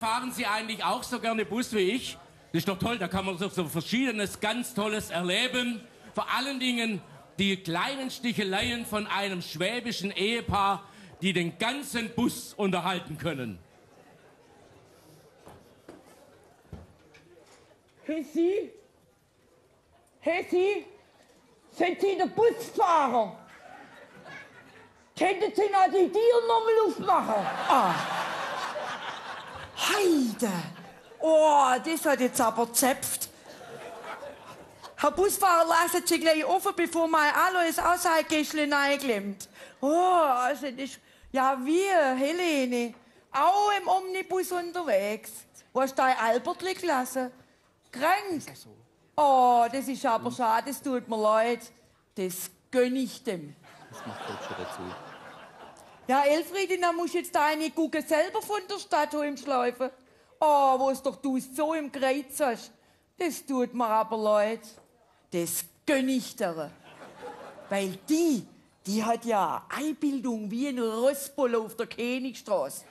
Fahren Sie eigentlich auch so gerne Bus wie ich? Das ist doch toll, da kann man so, so verschiedenes, ganz Tolles erleben. Vor allen Dingen die kleinen Sticheleien von einem schwäbischen Ehepaar, die den ganzen Bus unterhalten können. Hey Sie? Hey Sie? Sind Sie der Busfahrer? Könnten Sie noch die Tür nochmal aufmachen? Ah. Heide! Oh, das hat jetzt aber zepft. Herr Busfahrer, lassen Sie gleich offen, bevor mein Alois Aushaltgäschle reingeklemmt. Oh, also das... Ja, wir, Helene. Auch im Omnibus unterwegs. Wo hast du dein Albertli gelassen? Krank? Oh, das ist aber schade, es tut mir leid. Das gönn ich dem. Das macht halt schon dazu. Ja, Elfriede, dann musst du jetzt deine Gucke selber von der Stadt heim schleifen. Oh, wo es doch du so im Kreuz hast. Das tut mir aber leid. Das gönn ich dir. Weil die, die hat ja Einbildung wie ein Röstbolle auf der Königstraße.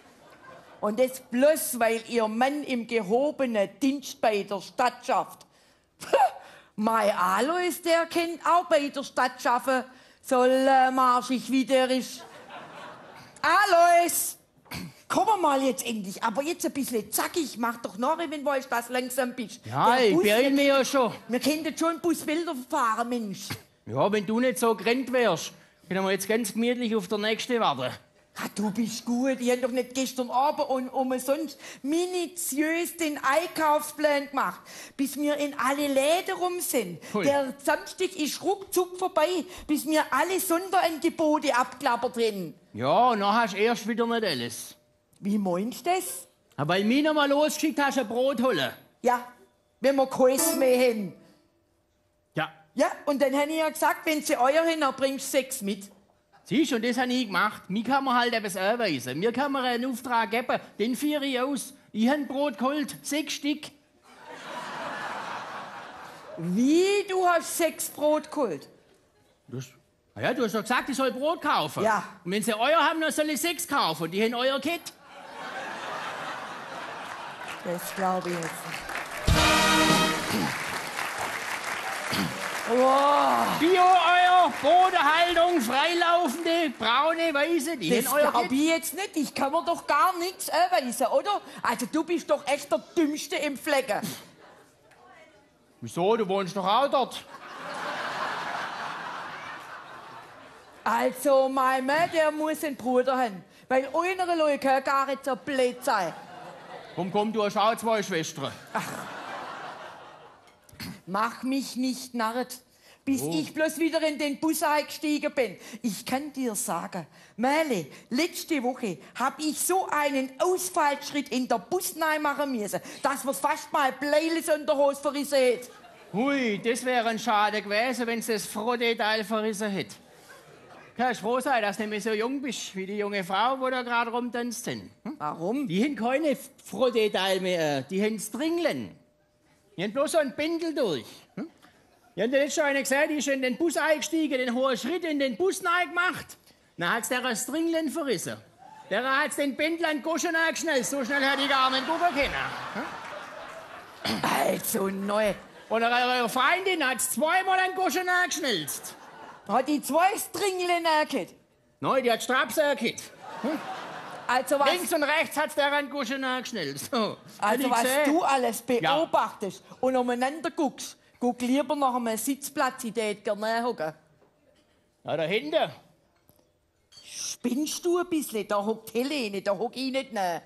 Und das bloß, weil ihr Mann im gehobenen Dienst bei der Stadt schafft. Mein Alois, der kennt auch bei der Stadt schaffen, soll äh, marschig wie der ist. Alois! Komm mal jetzt endlich, aber jetzt ein bisschen zackig. Mach doch noch, wenn du weißt, dass du langsam bist. Ja, Der ich Bus, beeil mich ja schon. Wir könnten schon Busbilder fahren, Mensch. Ja, wenn du nicht so gerannt wärst, können wir jetzt ganz gemütlich auf der nächste warten. Ah, du bist gut. Ich hab doch nicht gestern Abend und umsonst minutiös den Einkaufsplan gemacht, bis wir in alle Läden rum sind. Hui. Der Samstag ist ruckzuck vorbei, bis wir alle Sonderangebote abklappert haben. Ja, und dann hast du erst wieder nicht alles. Wie meinst du das? Aber weil mich noch mal losgeschickt hast, ein Brot holen. Ja, wenn wir Käse mehr haben. Ja. Ja, und dann habe ich ja gesagt, wenn sie euer haben, dann bringst du sechs mit. Siehst du, und das habe ich gemacht. Mir kann man halt etwas anweisen. Mir kann man einen Auftrag geben, den führe ich aus. Ich habe Brot geholt, sechs Stück. Wie, du hast sechs Brot geholt? Das, na ja, du hast doch gesagt, ich soll Brot kaufen. Ja. Und wenn sie euer haben, dann soll ich sechs kaufen. Die haben euer Kit. Das glaube ich jetzt nicht. Wow. Bio-Euer, Bodenhaltung, freilaufende, braune, weiße, die Das glaube ich jetzt nicht. Ich kann mir doch gar nichts erweisen, oder? Also du bist doch echt der Dümmste im Flecken. Wieso? Du wohnst doch auch dort. Also mein Mann, der muss einen Bruder haben. Weil einer Leute kann gar nicht so blöd sein. Komm, komm, du hast auch zwei Schwestern. Mach mich nicht narrt, bis Oh. ich bloß wieder in den Bus eingestiegen bin. Ich kann dir sagen, Mähle, letzte Woche hab ich so einen Ausfallschritt in der Busnei machen müssen, dass wir's fast mal Bleiles an der Hose verrissen hat. Hui, das wäre ein Schade gewesen, wenn das Frohdetail verrissen hätte. Kannst froh sein, dass du nicht mehr so jung bist wie die junge Frau, die da gerade rumtanzt. Hm? Warum? Die haben keine Frohdetail mehr, die haben Stringlen. Die haben bloß so ein Bändel durch. Hm? Ich habe jetzt schon eine gesehen, die ist in den Bus eingestiegen, den hohen Schritt in den Bus gemacht. Dann hat's der Stringlen verrissen. Der hat's den Bändel an die Goschen geschnellt. So schnell hätte ich gar nicht gucken können. Also neu. Und eure Freundin hat's zweimal an die Goschen geschnelzt. Hat die zwei Stringeln erkannt. Nein, die hat Straps erkannt. Also was, Links und rechts hat's der an die Goschen geschnellt. So. Also was gesehen. du alles beobachtest und umeinander guckst, guck lieber nach einem Sitzplatz, ich tät gerne hocken. Ja, da hinten. Spinnst du ein bisschen? Da hockt Helene, da hock ich nicht näher.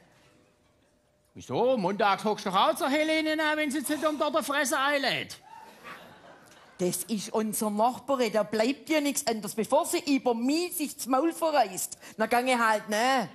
Wieso? Montags hockst du doch auch zur Helene nach, wenn sie nicht um dort der Fresse einlädt. Das ist unser Nachbarin, da bleibt dir nichts anderes. Bevor sie über mich sich das Maul verreißt, dann gang ich halt näher.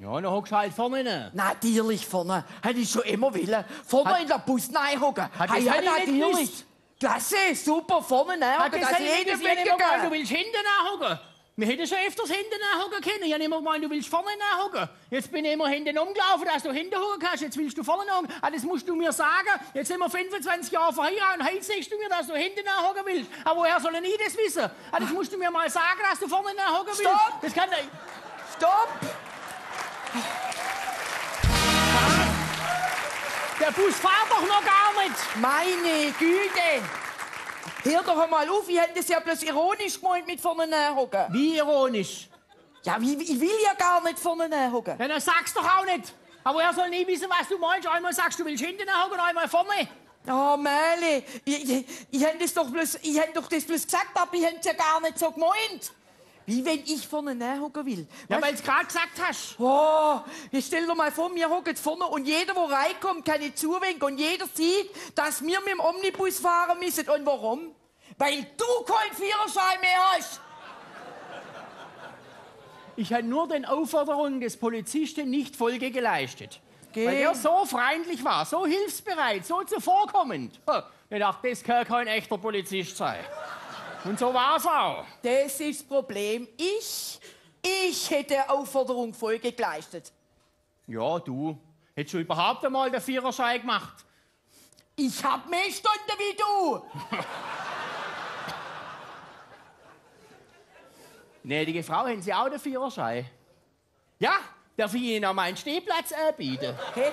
Ja, dann hockst du halt vorne nach. Natürlich vorne. Hätte ich schon immer willen. Vorne Hat- in der Bus hocken. Hat das ja, natürlich. Klasse, super, vorne Ah, hocken, das hätte ich jeder gemeint, du willst hinten nachhocken. Wir hätten schon öfters hinten nachhocken können. Ich habe immer gemeint, du willst vorne nachhocken. Jetzt bin ich immer hinten umgelaufen, dass du hinten hocken kannst. Jetzt willst du vorne nachhocken. Ah, das musst du mir sagen. Jetzt sind wir 25 Jahre verheiratet und heute sagst du mir, dass du hinten nachhocken willst. Aber woher soll ich das wissen? Ah, das musst du mir mal sagen, dass du vorne nachhocken willst. Stopp! Das kann nicht. Stopp! Der Bus fährt doch noch gar nicht. Meine Güte! Hör doch mal auf, ich hätte das ja bloß ironisch gemeint mit vorne nachhocken. Wie ironisch. Ja, wie, ich will ja gar nicht vorne nachhocken. Ja, dann sag's doch auch nicht. Aber er soll nie wissen, was du meinst. Einmal sagst du, willst hinten und einmal vorne. Oh, Mähle, ich, ich, ich hätte das doch bloß, ich hätte doch das bloß gesagt, aber ich hätte es ja gar nicht so gemeint. Wie wenn ich vorne nachhocken will. Ja, weil du gerade gesagt hast. Oh, jetzt stell dir mal vor, wir hocken vorne und jeder, der reinkommt, kann nicht zuwinken und jeder sieht, dass wir mit dem Omnibus fahren müssen. Und warum? Weil du keinen Führerschein mehr hast. Ich habe nur den Aufforderungen des Polizisten nicht Folge geleistet. Geh. Weil er so freundlich war, so hilfsbereit, so zuvorkommend. Ich dachte, das kann kein echter Polizist sein. Und so war's auch. Das ist das Problem. Ich, ich hätte der Aufforderung Folge geleistet. Ja, du. Hättest du überhaupt einmal den Viererschein gemacht? Ich hab mehr Stunden wie du. Gnädige Frau, haben Sie auch den Viererschein? Ja, darf ich Ihnen auch meinen Stehplatz anbieten? Hey,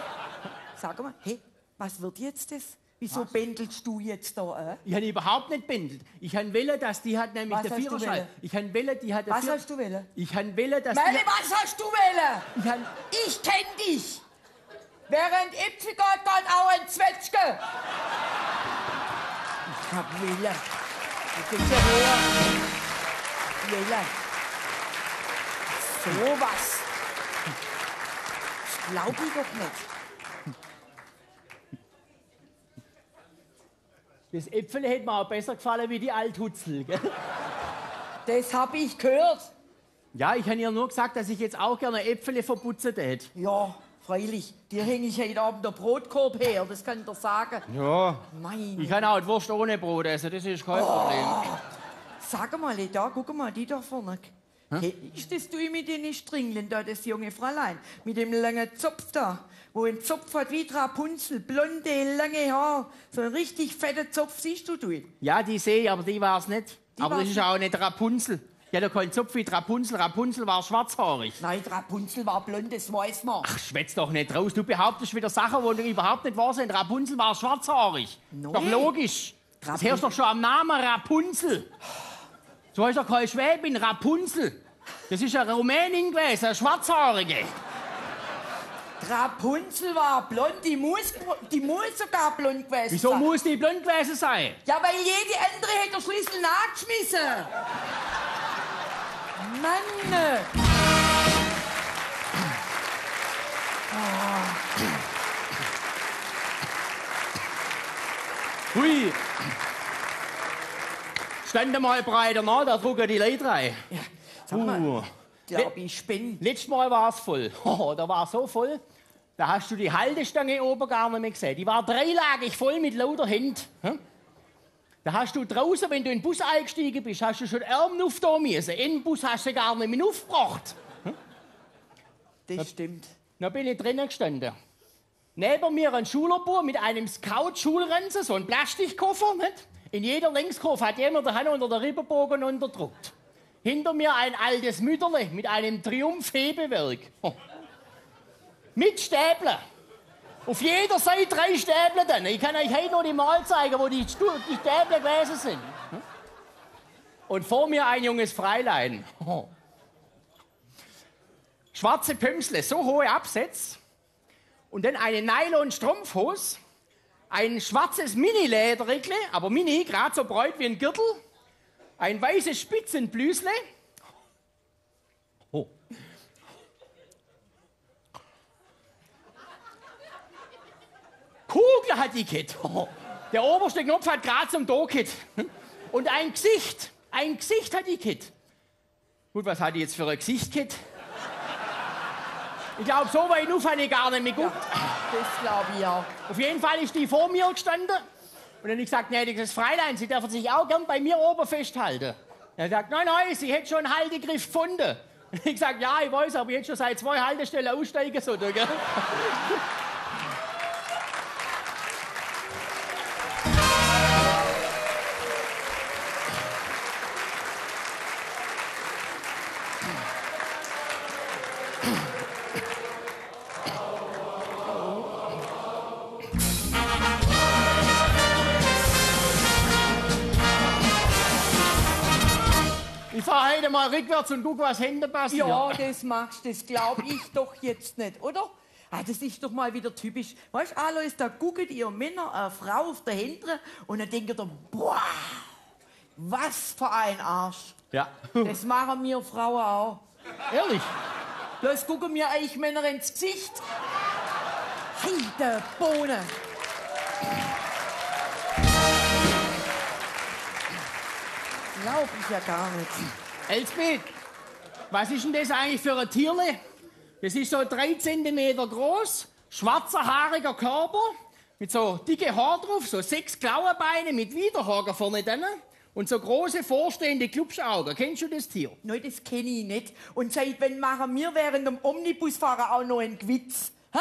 sag mal, hey, was wird jetzt das? Wieso bändelst du jetzt da an? Ich habe überhaupt nicht bändelt. Ich habe wollen, dass die hat nämlich Was den wollen? Ich habe wollen, die hat den Was Vier- hast du wollen? Ich habe wollen, dass Meine, die... was hast du wollen? Ich hab... Ich kenn dich. Während geht dann auch ein Zwetschge. Ich hab Wille. Ich bin ja her. Wille. So was. Das glaub ich doch nicht. Das Äpfel hätte mir auch besser gefallen wie die Althutzel. Gell? Das hab ich gehört. Ja, ich habe ihr nur gesagt, dass ich jetzt auch gerne Äpfel verputzen hätte. Ja, freilich. Dir hänge ich heute Abend der Brotkorb her, das kann ich dir sagen. Ja. Mein Ich kann auch die Wurst ohne Brot essen, das ist kein Problem. Sag mal, da, guck mal, die da vorne. Hey, ist das du mit den Stringeln da, das junge Fräulein? Mit dem langen Zopf da, wo ein Zopf hat wie Rapunzel, blonde, lange Haar. So ein richtig fetter Zopf, siehst du du? Ja, die sehe ich, aber die war es nicht. Die aber das ist auch nicht Rapunzel. Ja keinen Zopf wie Rapunzel. Rapunzel war schwarzhaarig. Nein, Rapunzel war blond, das weiß man. Ach, schwätz doch nicht raus. Du behauptest wieder Sachen, die überhaupt nicht wahr sind. Rapunzel war schwarzhaarig. Nein. Doch logisch. Das Rapun- hörst doch schon am Namen Rapunzel. So heißt doch kein Schwäbin, Rapunzel. Das ist eine Rumänin gewesen, eine Schwarzhaarige. Rapunzel war blond, die muss, die muss sogar blond gewesen Wieso sein. muss die blond gewesen sein? Ja, weil jede andere hätte der Schlüssel nachgeschmissen. Mann! Hui. Stand mal breiter nach, da drucken die Leute rein. Sag mal, Uh. glaub ich spinn. Letztes Mal war es voll. Oh, da war so voll. Da hast du die Haltestange oben gar nicht mehr gesehen. Die war dreilagig voll mit lauter Händen. Hm? Da hast du draußen, wenn du in den Bus eingestiegen bist, hast du schon Arme aufgetan müssen. In den Bus hast du gar nicht mehr aufgebracht. Das stimmt. Dann bin ich drinnen gestanden. Neben mir ein Schulerbub mit einem Scout-Schulrenzen, so ein Plastikkoffer. Nicht? In jeder Längskurve hat jemand die Hand unter der Rippenbogen unterdrückt. Hinter mir ein altes Mütterle mit einem Triumph-Hebewerk. Mit Stäblen. Auf jeder Seite drei Stäblen dann. Ich kann euch heute noch die Mal zeigen, wo die, Stu die Stäblen gewesen sind. Und vor mir ein junges Fräulein. Oh. Schwarze Pömsle, so hohe Absätze. Und dann eine Nylon-Strumpfhose, ein schwarzes Mini-Lederrickel, aber mini, gerade so breit wie ein Gürtel, ein weißes Spitzenblüsle. Oh. Kugel hat die Kit. Oh. Der oberste Knopf hat gerade zum Do-Kit. Und ein Gesicht, ein Gesicht hat die Kit. Gut, was hat die jetzt für ein Gesicht, Kit? Ich glaube, so weit auf habe ich gar nicht mehr geguckt. Das glaube ich auch. Auf jeden Fall ist die vor mir gestanden. Und dann ich gesagt, gnädiges Fräulein, Sie dürfen sich auch gern bei mir oben festhalten. Er sagt, nein, nein, sie hätte schon einen Haltegriff gefunden. Und ich gesagt, ja, ich weiß, aber ich hätte schon seit zwei Haltestellen aussteigen sollen. Gell? mal rückwärts und guck, was hinten passiert. Ja, das magst das glaub ich doch jetzt nicht, oder? Ah, das ist doch mal wieder typisch. Weißt du, Alois, da gucken ihr Männer eine Frau auf der Hintere und dann denkt ihr, boah, was für ein Arsch. Ja. Das machen wir Frauen auch. Ehrlich? Bloß gucken mir euch Männer ins Gesicht. Heide Bohne. Glaub ich ja gar nicht. Elsbeth, was ist denn das eigentlich für ein Tierle? Das ist so drei Zentimeter groß, schwarzer, haariger Körper, mit so dicke Haar drauf, so sechs Klauenbeine mit Widerhaken vorne drin und so große vorstehende Klubschaugen. Kennst du das Tier? Nein, das kenne ich nicht. Und seit wann machen wir während dem Omnibusfahren auch noch einen Gewitz? Hä?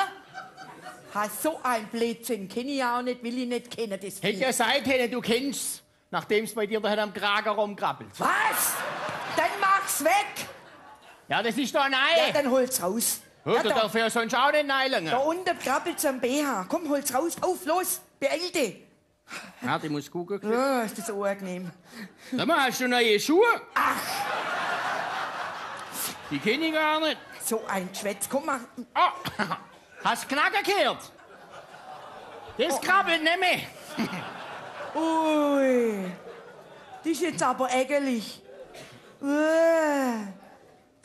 Ha, so ein Blödsinn kenne ich auch nicht, will ich nicht kennen, das Hätte ja sein können, du kennst nachdem es bei dir da am Kragen rumkrabbelt. Was? Mach's weg! Ja, das ist doch ein Ei. Ja, dann hol's raus. Ja, Ja, du da, darfst ja sonst auch nicht neilen. da unten krabbelt's am BH. Komm, hol's raus. Auf, los, beeil dich. Ja, die muss gucken. Ja, ist das unangenehm. Sag mal, hast du neue Schuhe? Ach. Die kenne ich gar nicht. So ein Geschwätz. Komm mal. Ah, hast Knacken gehört? Das krabbelt nicht mehr. Ui. Das ist jetzt aber ärgerlich. Uah.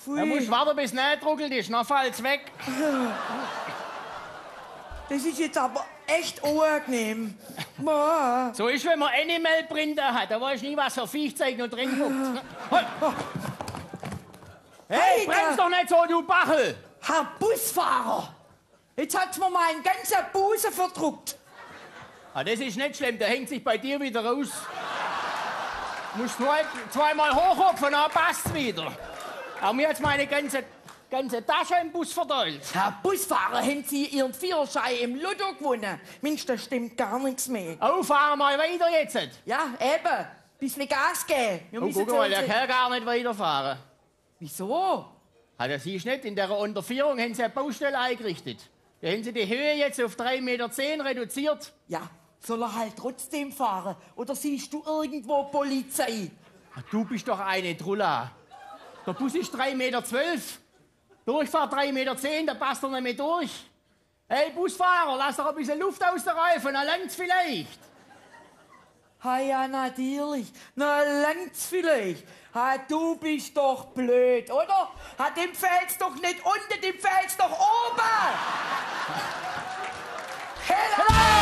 Da musst Pfui. du warten, bis es druckelt ist, dann fällt's weg. Das ist jetzt aber echt unangenehm. So ist, wenn man Animal Printer hat. Da weiß ich nie, was für Viechzeug noch drin guckt. Hey, Alter. bremst doch nicht so, du Bachel! Herr Busfahrer. Jetzt hat's mir meinen ganzen Busen verdruckt. Ah, das ist nicht schlimm, der hängt sich bei dir wieder raus. Musst zwei, zweimal hochhopfen, dann passt's wieder. Aber mir hat's meine ganze, ganze Tasche im Bus verteilt. Herr Busfahrer, haben Sie Ihren Führerschein im Lotto gewonnen? Mensch, da stimmt gar nichts mehr. Oh, fahren mal weiter jetzt. Ja, eben. Bisschen Gas geben. Wir Oh, guck mal, der kann gar nicht weiterfahren. Wieso? Ah, das siehst nicht, in der Unterführung haben sie eine Baustelle eingerichtet. Da haben sie die Höhe jetzt auf 3,10 Meter reduziert. Ja, soll er halt trotzdem fahren? Oder siehst du irgendwo Polizei? Du bist doch eine Trulla. Der Bus ist 3,12 Meter. Durchfahrt 3,10 Meter, da passt er nicht mehr durch. Hey, Busfahrer, lass doch ein bisschen Luft aus der Reifen, dann langt's vielleicht. Ha ja, natürlich. Na, langt's vielleicht. Ha, du bist doch blöd, oder? Ha, dem fällt's doch nicht unten, dem fällt's doch oben. Hello!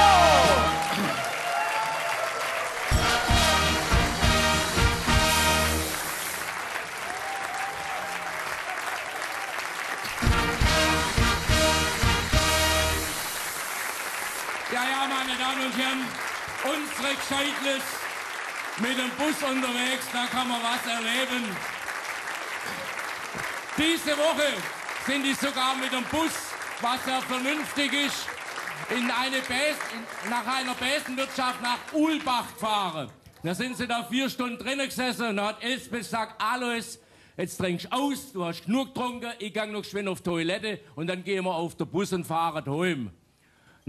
Ja, ja, meine Damen und Herren, unsere Gescheitles mit dem Bus unterwegs, da kann man was erleben. Diese Woche sind die sogar mit dem Bus, was ja vernünftig ist, in eine Bäs nach einer Besenwirtschaft nach Ulbach gefahren. Da sind sie da vier Stunden drinnen gesessen und da hat Elsbeth gesagt, Alois, jetzt trinkst du aus, du hast genug getrunken, ich gang noch schön auf die Toilette und dann gehen wir auf den Bus und fahren heim.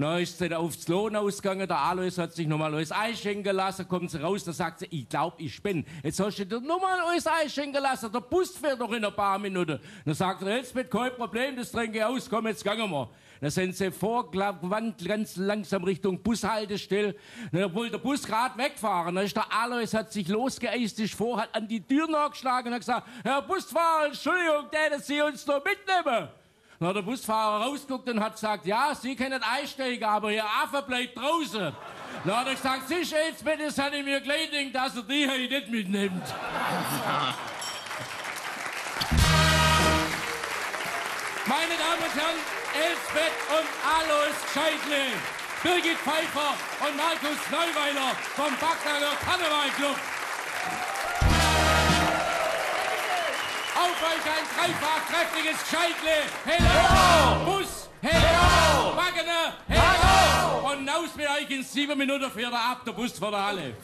Na, ist sie da aufs Lohn ausgegangen, der Alois hat sich nochmal alles einschenken lassen, kommt sie raus, da sagt sie, ich glaub, ich bin. Jetzt hast du dir nochmal alles einschenken lassen, der Bus fährt noch in ein paar Minuten. Dann sagt er, jetzt mit kein Problem, das trinke ich aus, komm, jetzt gangen wir. Dann sind sie vorgewandt, ganz langsam Richtung Bushaltestelle. Dann wollte der Bus gerade wegfahren. Dann ist der Alois, hat sich losgeeist, ist vor, hat an die Tür nachgeschlagen und hat gesagt, Herr Busfahrer, Entschuldigung, täten Sie uns noch mitnehmen? Dann hat der Busfahrer rausgeguckt und hat gesagt, ja, Sie können einsteigen, aber Ihr Affe bleibt draußen. Dann hat er gesagt, sicher jetzt bitte, das hat ich mir gedacht, dass er die hier nicht mitnimmt. Meine Damen und Herren, Elsbeth und Alois Scheidle, Birgit Pfeiffer und Markus Neuweiler vom Backnager Karnevalclub. Euch ein dreifach kräftiges Scheidle. Hello! Bus! Hello! Wagner! Hello! Und aus mit euch in sieben Minuten fährt er ab, der Bus vor der Halle.